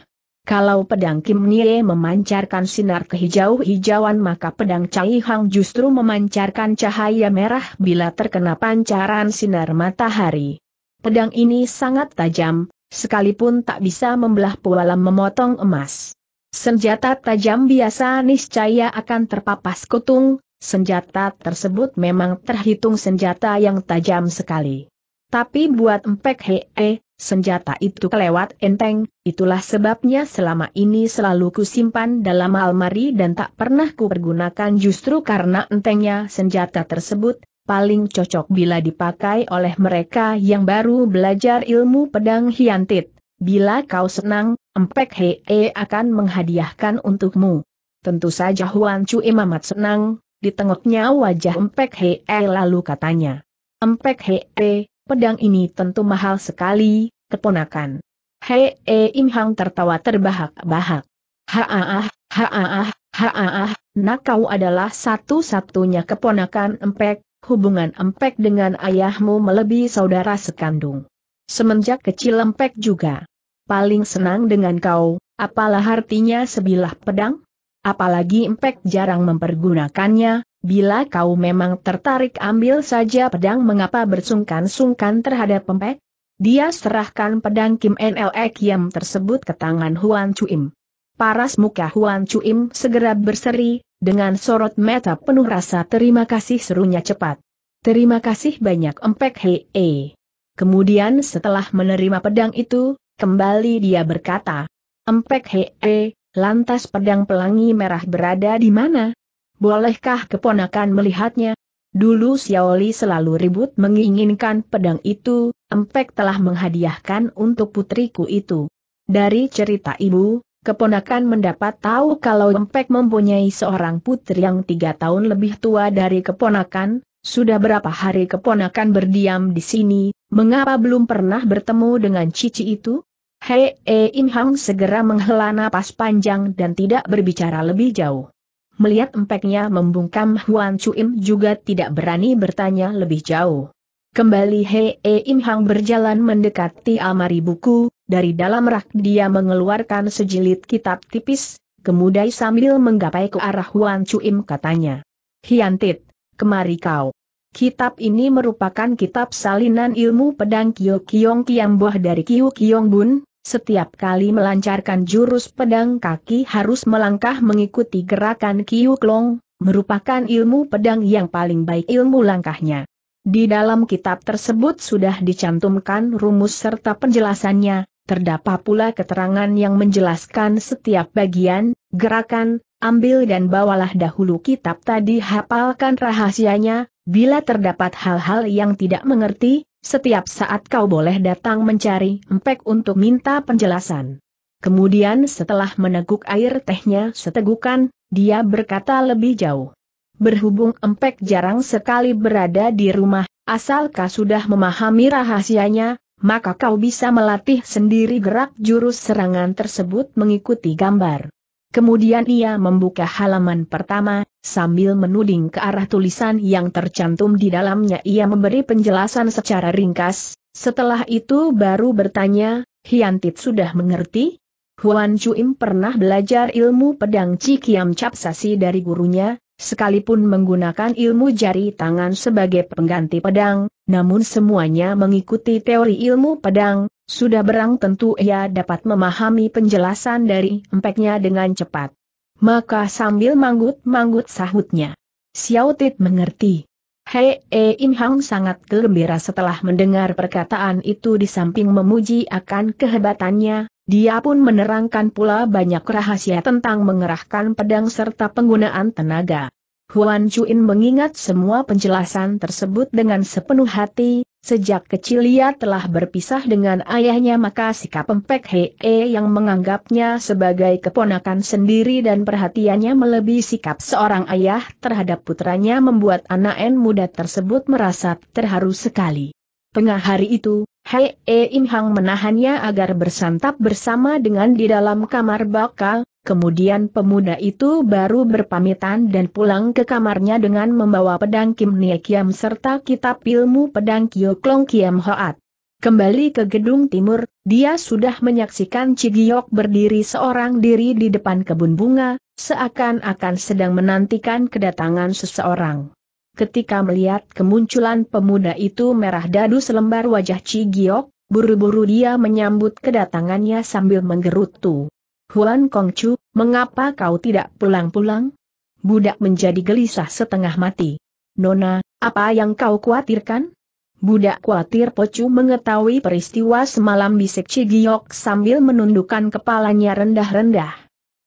Kalau pedang Kim Nie memancarkan sinar kehijau-hijauan maka pedang Chai Hong justru memancarkan cahaya merah bila terkena pancaran sinar matahari. Pedang ini sangat tajam, sekalipun tak bisa membelah pualam memotong emas. Senjata tajam biasa niscaya akan terpapas kutung, senjata tersebut memang terhitung senjata yang tajam sekali. Tapi buat Empek Hee, senjata itu kelewat enteng, itulah sebabnya selama ini selalu kusimpan dalam almari dan tak pernah kupergunakan justru karena entengnya senjata tersebut, paling cocok bila dipakai oleh mereka yang baru belajar ilmu pedang hiantit. Bila kau senang, Empek Hee akan menghadiahkan untukmu. Tentu saja Huan Chu amat senang, ditengoknya wajah Empek Hee lalu katanya. Empek Hee, pedang ini tentu mahal sekali, keponakan. Hei e Im Hang tertawa terbahak-bahak. Haaah, haaah, haaah, nak kau adalah satu-satunya keponakan empek, hubungan empek dengan ayahmu melebihi saudara sekandung. Semenjak kecil empek juga. Paling senang dengan kau, apalah artinya sebilah pedang? Apalagi empek jarang mempergunakannya, Bila kau memang tertarik ambil saja pedang mengapa bersungkan-sungkan terhadap pempek? Dia serahkan pedang Kim NLE Kiam tersebut ke tangan Huan Chuim. Paras muka Huan Chuim segera berseri, dengan sorot mata penuh rasa terima kasih serunya cepat. Terima kasih banyak Empek Hei. Kemudian setelah menerima pedang itu, kembali dia berkata, Empek Hei, lantas pedang pelangi merah berada di mana? Bolehkah keponakan melihatnya? Dulu Xiaoli selalu ribut menginginkan pedang itu, Empek telah menghadiahkan untuk putriku itu. Dari cerita ibu, keponakan mendapat tahu kalau Empek mempunyai seorang putri yang tiga tahun lebih tua dari keponakan, sudah berapa hari keponakan berdiam di sini, mengapa belum pernah bertemu dengan cici itu? Hei Im Hang segera menghela napas panjang dan tidak berbicara lebih jauh. Melihat empeknya membungkam Huan Chuim juga tidak berani bertanya lebih jauh. Kembali He e Im Hang berjalan mendekati almari buku, dari dalam rak dia mengeluarkan sejilid kitab tipis, kemudian sambil menggapai ke arah Huan Chuim katanya. Hiantit, kemari kau. Kitab ini merupakan kitab salinan ilmu pedang Kyo Kiong Buah dari Kyo Kiong Bun, setiap kali melancarkan jurus pedang kaki harus melangkah mengikuti gerakan Kyo Klong, merupakan ilmu pedang yang paling baik ilmu langkahnya. Di dalam kitab tersebut sudah dicantumkan rumus serta penjelasannya, terdapat pula keterangan yang menjelaskan setiap bagian, gerakan, ambil dan bawalah dahulu kitab tadi hafalkan rahasianya, bila terdapat hal-hal yang tidak mengerti, setiap saat kau boleh datang mencari empek untuk minta penjelasan. Kemudian setelah meneguk air tehnya setegukan, dia berkata lebih jauh. Berhubung empek jarang sekali berada di rumah, asal kau sudah memahami rahasianya, maka kau bisa melatih sendiri gerak jurus serangan tersebut mengikuti gambar. Kemudian ia membuka halaman pertama, sambil menuding ke arah tulisan yang tercantum di dalamnya. Ia memberi penjelasan secara ringkas, setelah itu baru bertanya, Hiantit sudah mengerti? Huan Chuim pernah belajar ilmu pedang Cikiam Capsasi dari gurunya, sekalipun menggunakan ilmu jari tangan sebagai pengganti pedang, namun semuanya mengikuti teori ilmu pedang, sudah berang tentu ia dapat memahami penjelasan dari empeknya dengan cepat. Maka sambil manggut-manggut sahutnya. Xiao Tit mengerti. Hei E Im Hang sangat gembira setelah mendengar perkataan itu di samping memuji akan kehebatannya, dia pun menerangkan pula banyak rahasia tentang mengerahkan pedang serta penggunaan tenaga. Huan Chuin mengingat semua penjelasan tersebut dengan sepenuh hati, Sejak kecil ia telah berpisah dengan ayahnya maka sikap Empek Hee yang menganggapnya sebagai keponakan sendiri dan perhatiannya melebihi sikap seorang ayah terhadap putranya membuat anak en muda tersebut merasa terharu sekali. Tengah hari itu, Hei Im Hang menahannya agar bersantap bersama dengan di dalam kamar bakal, Kemudian pemuda itu baru berpamitan dan pulang ke kamarnya dengan membawa pedang Kim Nie Kiam serta kitab ilmu pedang Kyo Klong Kiam Hoat. Kembali ke gedung timur, dia sudah menyaksikan Cigiok berdiri seorang diri di depan kebun bunga, seakan-akan sedang menantikan kedatangan seseorang. Ketika melihat kemunculan pemuda itu merah dadu selembar wajah Cigiok, buru-buru dia menyambut kedatangannya sambil menggerutu. Huan Kongcu, mengapa kau tidak pulang-pulang? Budak menjadi gelisah setengah mati. Nona, apa yang kau khawatirkan? Budak khawatir Pocu mengetahui peristiwa semalam bisik Cigiok sambil menundukkan kepalanya rendah-rendah.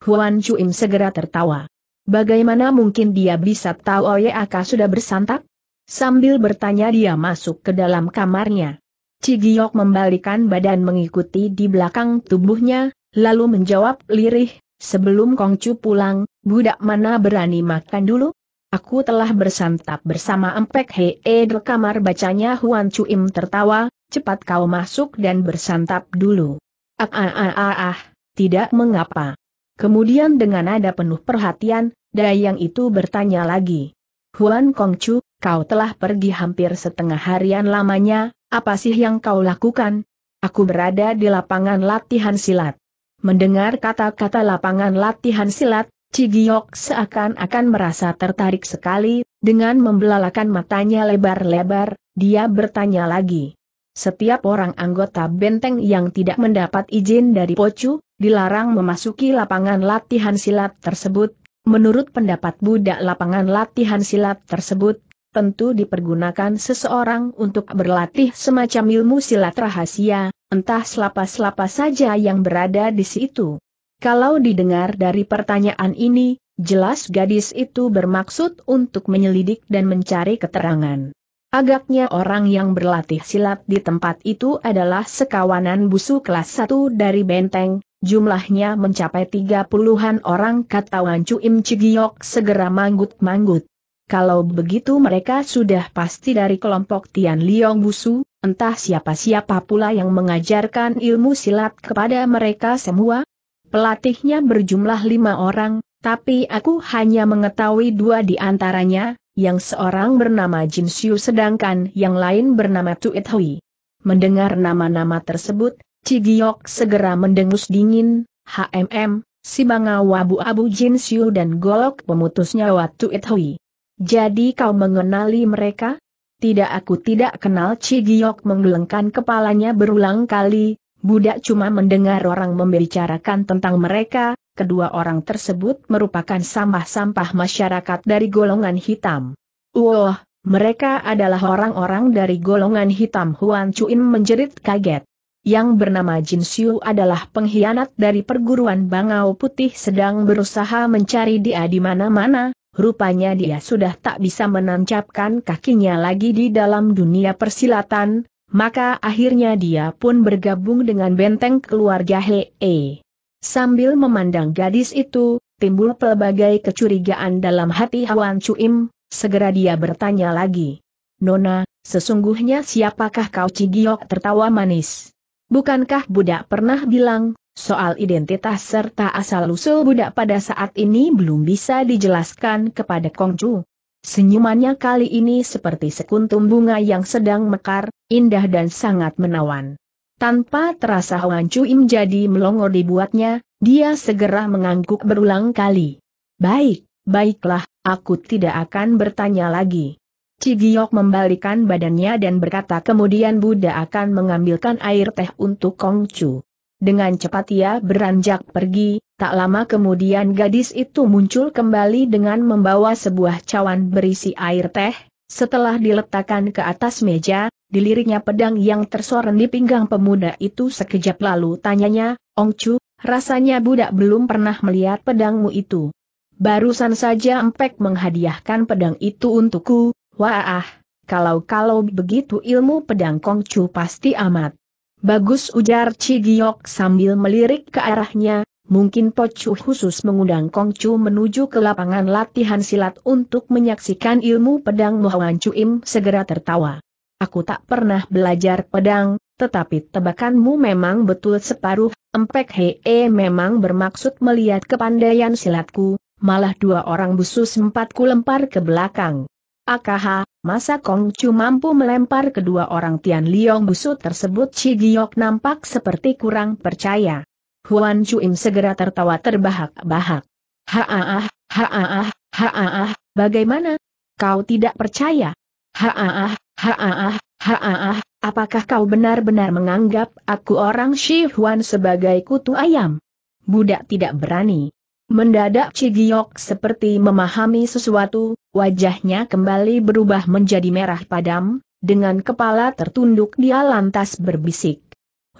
Huan Chuim segera tertawa. Bagaimana mungkin dia bisa tahu Oyaka sudah bersantap? Sambil bertanya dia masuk ke dalam kamarnya. Cigiok membalikan badan mengikuti di belakang tubuhnya, lalu menjawab lirih, sebelum Kongcu pulang, budak mana berani makan dulu? Aku telah bersantap bersama Empek Hee kamar bacanya Huan Chuim tertawa, cepat kau masuk dan bersantap dulu. Ah ah ah ah ah, tidak mengapa. Kemudian dengan nada penuh perhatian, Dayang itu bertanya lagi. Huan Kongcu, kau telah pergi hampir setengah harian lamanya, apa sih yang kau lakukan? Aku berada di lapangan latihan silat. Mendengar kata-kata lapangan latihan silat, Cigiok seakan-akan merasa tertarik sekali, dengan membelalakan matanya lebar-lebar, dia bertanya lagi. Setiap orang anggota benteng yang tidak mendapat izin dari Pocu, dilarang memasuki lapangan latihan silat tersebut. Menurut pendapat budak lapangan latihan silat tersebut, tentu dipergunakan seseorang untuk berlatih semacam ilmu silat rahasia, entah selapa-selapa saja yang berada di situ. Kalau didengar dari pertanyaan ini, jelas gadis itu bermaksud untuk menyelidik dan mencari keterangan. Agaknya orang yang berlatih silat di tempat itu adalah sekawanan busu kelas 1 dari benteng, jumlahnya mencapai tiga puluhan orang kata Wan Im Cigiok segera manggut-manggut. Kalau begitu mereka sudah pasti dari kelompok Tian Liong Busu, entah siapa-siapa pula yang mengajarkan ilmu silat kepada mereka semua. Pelatihnya berjumlah lima orang, tapi aku hanya mengetahui dua di antaranya, yang seorang bernama Jin Xiu sedangkan yang lain bernama Tuit Hui. Mendengar nama-nama tersebut, Cigiok segera mendengus dingin, HMM, si bangau abu-abu Jin Xiu dan golok pemutus nyawa Tuit Hui. Jadi kau mengenali mereka? Tidak aku tidak kenal Cigiok menggelengkan kepalanya berulang kali, budak cuma mendengar orang membicarakan tentang mereka, kedua orang tersebut merupakan sampah-sampah masyarakat dari golongan hitam. Wah, mereka adalah orang-orang dari golongan hitam Huan Chuin menjerit kaget. Yang bernama Jin Xiu adalah pengkhianat dari perguruan Bangau Putih sedang berusaha mencari dia di mana-mana, rupanya dia sudah tak bisa menancapkan kakinya lagi di dalam dunia persilatan, maka akhirnya dia pun bergabung dengan benteng keluarga Hee. Sambil memandang gadis itu, timbul pelbagai kecurigaan dalam hati Huan Chuim, segera dia bertanya lagi. Nona, sesungguhnya siapakah kau Cigiok tertawa manis? Bukankah budak pernah bilang, soal identitas serta asal-usul budak pada saat ini belum bisa dijelaskan kepada Kongcu? Senyumannya kali ini seperti sekuntum bunga yang sedang mekar, indah dan sangat menawan. Tanpa terasa Huan Im jadi melongo dibuatnya, dia segera mengangguk berulang kali. Baik, baiklah, aku tidak akan bertanya lagi. Cigiok membalikan badannya dan berkata kemudian Buddha akan mengambilkan air teh untuk Kongcu. Dengan cepat ia beranjak pergi, tak lama kemudian gadis itu muncul kembali dengan membawa sebuah cawan berisi air teh, setelah diletakkan ke atas meja, diliriknya pedang yang tersoren di pinggang pemuda itu sekejap lalu tanyanya, Ongcu, rasanya budak belum pernah melihat pedangmu itu. Barusan saja Empek menghadiahkan pedang itu untukku, Wah, kalau-kalau begitu ilmu pedang Kongcu pasti amat. Bagus ujar Cigiok sambil melirik ke arahnya, mungkin Pocu khusus mengundang Kongcu menuju ke lapangan latihan silat untuk menyaksikan ilmu pedang Muhawan Cuim segera tertawa. Aku tak pernah belajar pedang, tetapi tebakanmu memang betul separuh, Empek Hee memang bermaksud melihat kepandaian silatku, malah dua orang busu sempat kulempar ke belakang. AKH, masa Kong Chu mampu melempar kedua orang Tian Liong busut tersebut Chi Giok nampak seperti kurang percaya. Huan Im segera tertawa terbahak-bahak. Haaah, haaah, haaah, bagaimana? Kau tidak percaya? Haaah, haaah, haaah, apakah kau benar-benar menganggap aku orang Shi Huan sebagai kutu ayam? Budak tidak berani. Mendadak Cigiok seperti memahami sesuatu, wajahnya kembali berubah menjadi merah padam, dengan kepala tertunduk dia lantas berbisik.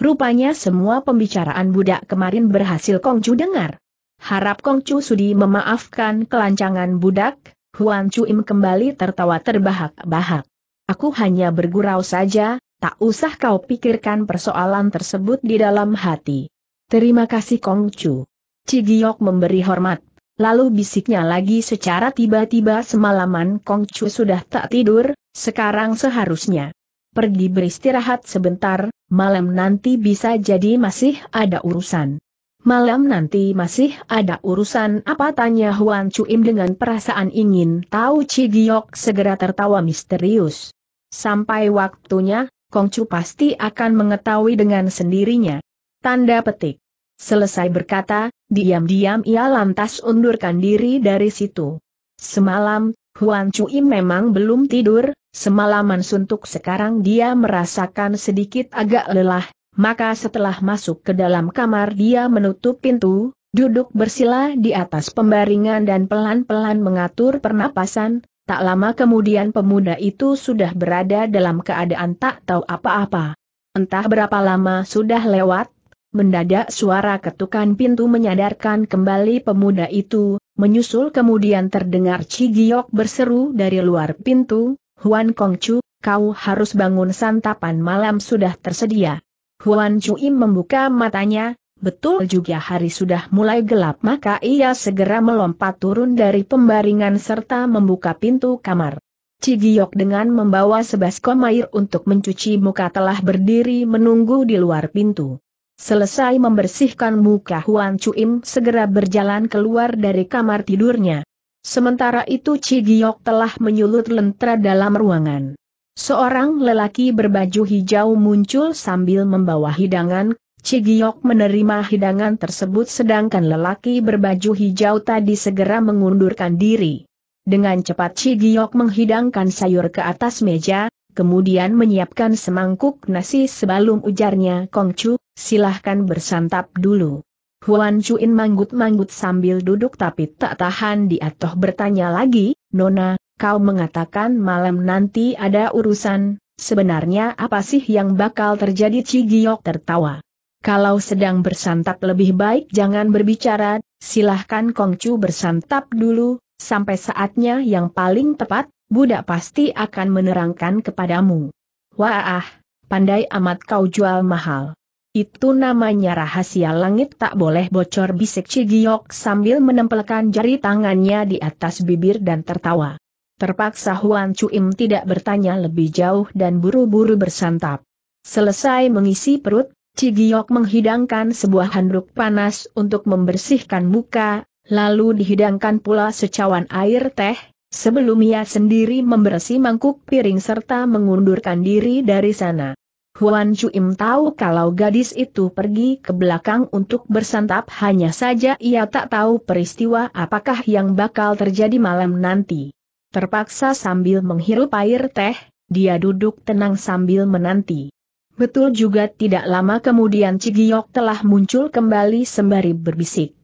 Rupanya semua pembicaraan budak kemarin berhasil Kongcu dengar. Harap Kongcu sudi memaafkan kelancangan budak, Huan Im kembali tertawa terbahak-bahak. Aku hanya bergurau saja, tak usah kau pikirkan persoalan tersebut di dalam hati. Terima kasih Kongcu. Cigiok memberi hormat. Lalu bisiknya lagi secara tiba-tiba semalaman Kong Chu sudah tak tidur, sekarang seharusnya pergi beristirahat sebentar, malam nanti bisa jadi masih ada urusan. Malam nanti masih ada urusan apa tanya Huan Chuim dengan perasaan ingin tahu Cigiok segera tertawa misterius. Sampai waktunya, Kong Chu pasti akan mengetahui dengan sendirinya. Tanda petik. Selesai berkata, diam-diam ia lantas undurkan diri dari situ. Semalam, Huan Cui memang belum tidur, semalaman suntuk sekarang dia merasakan sedikit agak lelah, maka setelah masuk ke dalam kamar dia menutup pintu, duduk bersila di atas pembaringan dan pelan-pelan mengatur pernapasan, tak lama kemudian pemuda itu sudah berada dalam keadaan tak tahu apa-apa. Entah berapa lama sudah lewat, Mendadak suara ketukan pintu menyadarkan kembali pemuda itu, menyusul kemudian terdengar Cigiok berseru dari luar pintu, Huan Kongcu, kau harus bangun santapan malam sudah tersedia. Huan Im membuka matanya, betul juga hari sudah mulai gelap maka ia segera melompat turun dari pembaringan serta membuka pintu kamar. Cigiok dengan membawa sebaskom air untuk mencuci muka telah berdiri menunggu di luar pintu. Selesai membersihkan muka Huan Chuim segera berjalan keluar dari kamar tidurnya. Sementara itu Cigiok telah menyulut lentera dalam ruangan. Seorang lelaki berbaju hijau muncul sambil membawa hidangan, Cigiok menerima hidangan tersebut sedangkan lelaki berbaju hijau tadi segera mengundurkan diri. dengan cepat Ci Giok menghidangkan sayur ke atas meja, kemudian menyiapkan semangkuk nasi sebelum ujarnya Kong Chu, silahkan bersantap dulu. Huan Chuin manggut-manggut sambil duduk tapi tak tahan di atoh bertanya lagi, Nona, kau mengatakan malam nanti ada urusan, sebenarnya apa sih yang bakal terjadi Ci Giok tertawa. Kalau sedang bersantap lebih baik jangan berbicara, silahkan Kong Chu bersantap dulu, Sampai saatnya yang paling tepat, budak pasti akan menerangkan kepadamu. Wah, pandai amat kau jual mahal. Itu namanya rahasia langit tak boleh bocor bisik Cigiok sambil menempelkan jari tangannya di atas bibir dan tertawa. Terpaksa Huan Cuim tidak bertanya lebih jauh dan buru-buru bersantap. Selesai mengisi perut, Cigiok menghidangkan sebuah handuk panas untuk membersihkan muka, lalu dihidangkan pula secawan air teh, sebelum ia sendiri membersih mangkuk piring serta mengundurkan diri dari sana. Huan Chuim tahu kalau gadis itu pergi ke belakang untuk bersantap hanya saja ia tak tahu peristiwa apakah yang bakal terjadi malam nanti. Terpaksa sambil menghirup air teh, dia duduk tenang sambil menanti. Betul juga tidak lama kemudian Cigiok telah muncul kembali sembari berbisik.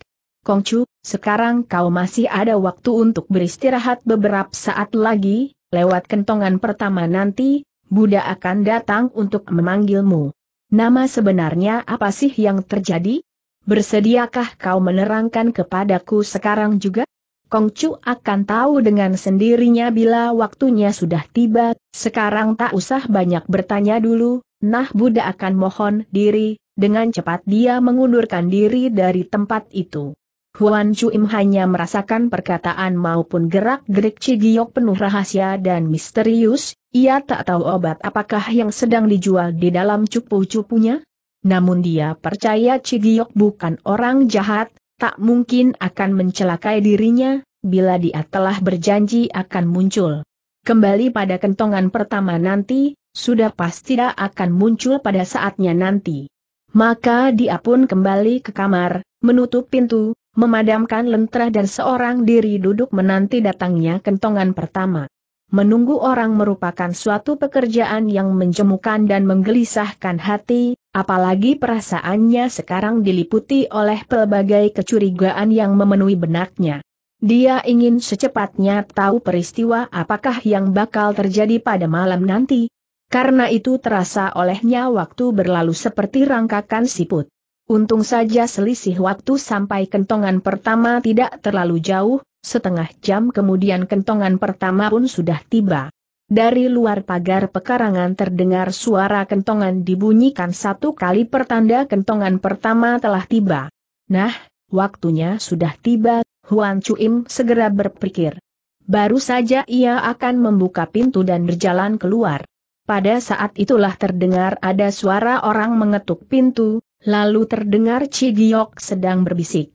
Kongcu, sekarang kau masih ada waktu untuk beristirahat beberapa saat lagi, lewat kentongan pertama nanti, Buddha akan datang untuk memanggilmu. Nama sebenarnya apa sih yang terjadi? Bersediakah kau menerangkan kepadaku sekarang juga? Kongcu akan tahu dengan sendirinya bila waktunya sudah tiba, sekarang tak usah banyak bertanya dulu, nah Buddha akan mohon diri, dengan cepat dia mengundurkan diri dari tempat itu. Huan Chuim hanya merasakan perkataan maupun gerak-gerik Cigiok penuh rahasia dan misterius, ia tak tahu obat apakah yang sedang dijual di dalam cupu-cupunya. Namun dia percaya Cigiok bukan orang jahat, tak mungkin akan mencelakai dirinya, bila dia telah berjanji akan muncul. Kembali pada kentongan pertama nanti, sudah pasti tidak akan muncul pada saatnya nanti. Maka dia pun kembali ke kamar, menutup pintu, memadamkan lentera dan seorang diri duduk menanti datangnya kentongan pertama. Menunggu orang merupakan suatu pekerjaan yang menjemukan dan menggelisahkan hati, apalagi perasaannya sekarang diliputi oleh pelbagai kecurigaan yang memenuhi benaknya. Dia ingin secepatnya tahu peristiwa apakah yang bakal terjadi pada malam nanti. Karena itu terasa olehnya waktu berlalu seperti rangkakan siput. Untung saja selisih waktu sampai kentongan pertama tidak terlalu jauh, setengah jam kemudian kentongan pertama pun sudah tiba. Dari luar pagar pekarangan terdengar suara kentongan dibunyikan satu kali pertanda kentongan pertama telah tiba. Nah, waktunya sudah tiba, Huan Chuim segera berpikir. Baru saja ia akan membuka pintu dan berjalan keluar. Pada saat itulah terdengar ada suara orang mengetuk pintu, Lalu terdengar Cigiok sedang berbisik.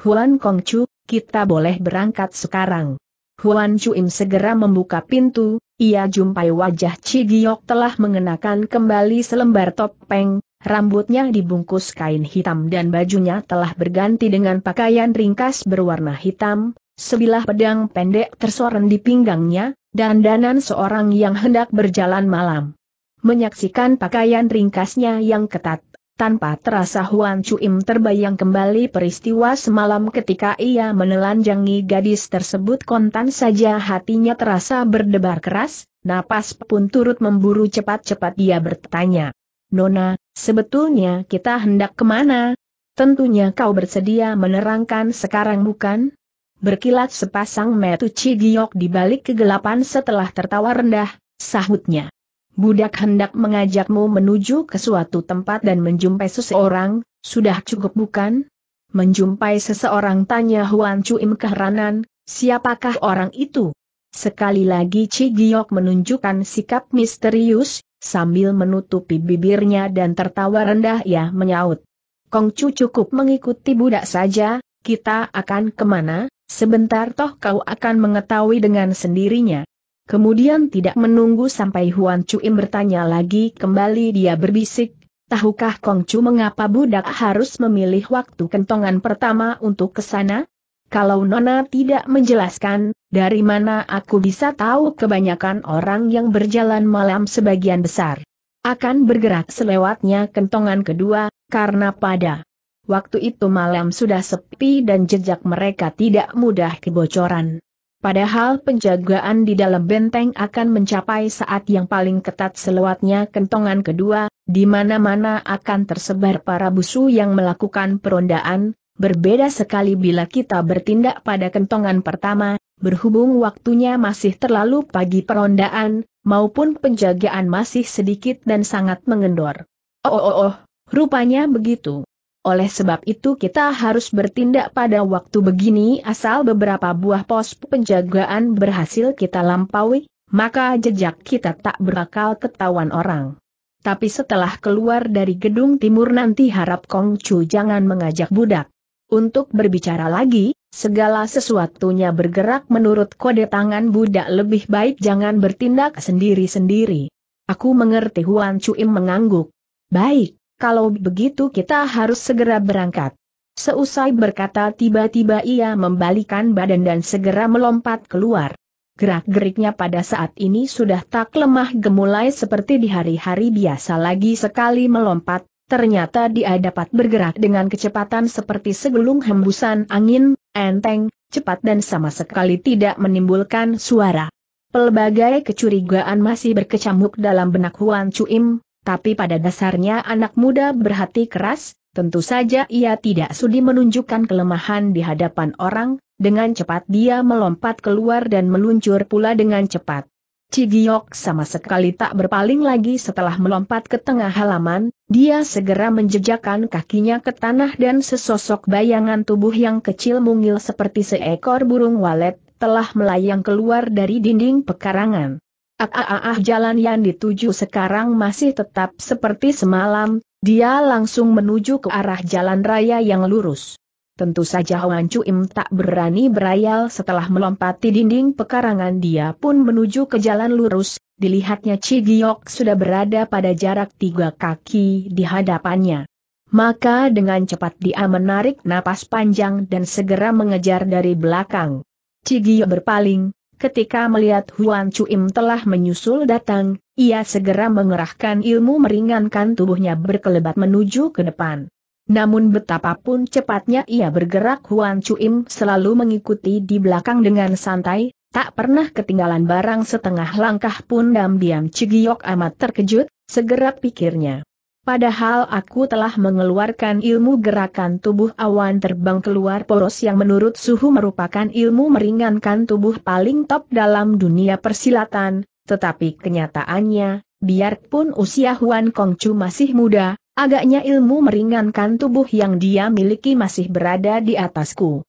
Huan Kongcu, kita boleh berangkat sekarang. Huan Chuim segera membuka pintu, ia jumpai wajah Cigiok telah mengenakan kembali selembar topeng, rambutnya dibungkus kain hitam dan bajunya telah berganti dengan pakaian ringkas berwarna hitam, sebilah pedang pendek tersorot di pinggangnya, dan danan seorang yang hendak berjalan malam. Menyaksikan pakaian ringkasnya yang ketat, tanpa terasa Huan Chuim terbayang kembali peristiwa semalam ketika ia menelanjangi gadis tersebut kontan saja hatinya terasa berdebar keras, napas pun turut memburu cepat-cepat dia bertanya. Nona, sebetulnya kita hendak ke mana? Tentunya kau bersedia menerangkan sekarang bukan? Berkilat sepasang metu Cigiok di balik kegelapan setelah tertawa rendah, sahutnya budak hendak mengajakmu menuju ke suatu tempat dan menjumpai seseorang, sudah cukup bukan? Menjumpai seseorang tanya Huan Chuim keheranan, siapakah orang itu? Sekali lagi Ci Giok menunjukkan sikap misterius, sambil menutupi bibirnya dan tertawa rendah ia menyaut. Kong Chu cukup mengikuti budak saja, kita akan ke mana, sebentar toh kau akan mengetahui dengan sendirinya. Kemudian tidak menunggu sampai Huan Chuim bertanya lagi kembali dia berbisik, tahukah Kong Chu mengapa budak harus memilih waktu kentongan pertama untuk ke sana? Kalau Nona tidak menjelaskan, dari mana aku bisa tahu kebanyakan orang yang berjalan malam sebagian besar akan bergerak selewatnya kentongan kedua, karena pada waktu itu malam sudah sepi dan jejak mereka tidak mudah kebocoran. Padahal penjagaan di dalam benteng akan mencapai saat yang paling ketat selewatnya kentongan kedua, di mana-mana akan tersebar para busu yang melakukan perondaan, berbeda sekali bila kita bertindak pada kentongan pertama, berhubung waktunya masih terlalu pagi perondaan, maupun penjagaan masih sedikit dan sangat mengendor. Oh, oh, oh, oh, rupanya begitu. Oleh sebab itu kita harus bertindak pada waktu begini asal beberapa buah pos penjagaan berhasil kita lampaui, maka jejak kita tak berakal ketahuan orang. Tapi setelah keluar dari gedung timur nanti harap Kong Chu jangan mengajak budak. Untuk berbicara lagi, segala sesuatunya bergerak menurut kode tangan budak lebih baik jangan bertindak sendiri-sendiri. Aku mengerti Huan Chuim mengangguk. Baik, kalau begitu kita harus segera berangkat. Seusai berkata tiba-tiba ia membalikan badan dan segera melompat keluar. Gerak-geriknya pada saat ini sudah tak lemah gemulai seperti di hari-hari biasa lagi sekali melompat, ternyata dia dapat bergerak dengan kecepatan seperti segelung hembusan angin, enteng, cepat dan sama sekali tidak menimbulkan suara. Pelbagai kecurigaan masih berkecamuk dalam benak Huan Chuim, tapi pada dasarnya anak muda berhati keras, tentu saja ia tidak sudi menunjukkan kelemahan di hadapan orang, dengan cepat dia melompat keluar dan meluncur pula dengan cepat. Cigiok sama sekali tak berpaling lagi setelah melompat ke tengah halaman, dia segera menjejakkan kakinya ke tanah dan sesosok bayangan tubuh yang kecil mungil seperti seekor burung walet, telah melayang keluar dari dinding pekarangan. Ah, jalan yang dituju sekarang masih tetap seperti semalam, dia langsung menuju ke arah jalan raya yang lurus. Tentu saja Huan Cuim tak berani berayal setelah melompati dinding pekarangan dia pun menuju ke jalan lurus, dilihatnya Ci Giok sudah berada pada jarak tiga kaki di hadapannya. Maka dengan cepat dia menarik napas panjang dan segera mengejar dari belakang. Ci Giok berpaling, ketika melihat Huan Cuim telah menyusul datang, ia segera mengerahkan ilmu meringankan tubuhnya berkelebat menuju ke depan. Namun betapapun cepatnya ia bergerak Huan Chuim selalu mengikuti di belakang dengan santai, tak pernah ketinggalan barang setengah langkah pun diam-diam Cigiok amat terkejut, segera pikirnya. Padahal aku telah mengeluarkan ilmu gerakan tubuh awan terbang keluar poros yang menurut suhu merupakan ilmu meringankan tubuh paling top dalam dunia persilatan, tetapi kenyataannya, biarpun usia Huan Kongcu masih muda, Agaknya ilmu meringankan tubuh yang dia miliki masih berada di atasku.